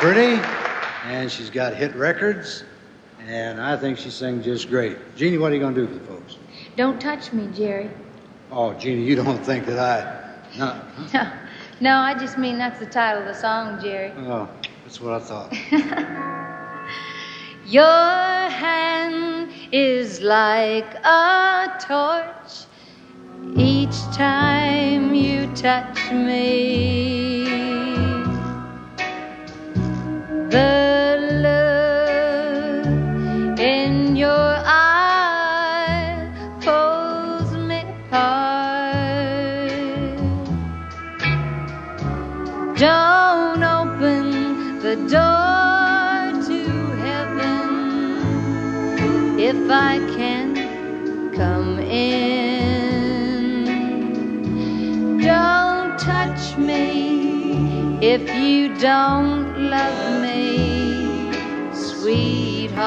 pretty, and she's got hit records, and I think she sings just great. Jeannie, what are you going to do for the folks? Don't touch me, Jerry. Oh, Jeannie, you don't think that I. No. No, no, I just mean that's the title of the song, Jerry. Oh, that's what I thought. Your hand is like a torch each time you touch me. Don't open the door to heaven if I can come in. Don't touch me if you don't love me, sweetheart.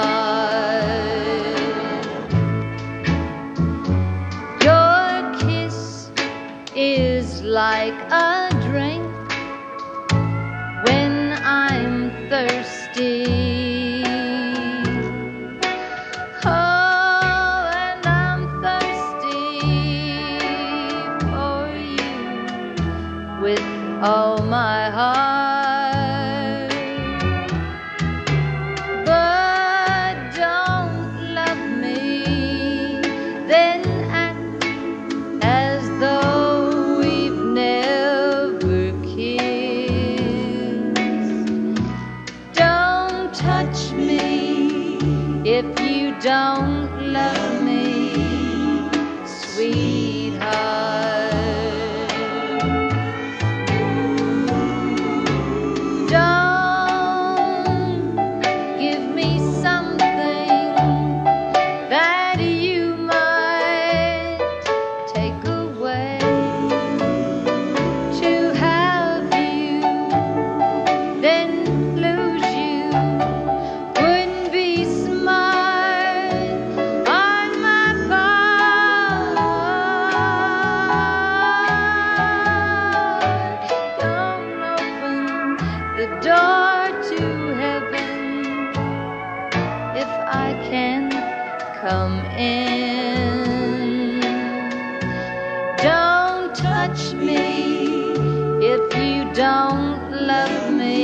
Your kiss is like a all my heart. But don't love me, then act as though we've never kissed. Don't touch me if you don't love me, come in. Don't touch me if you don't love me,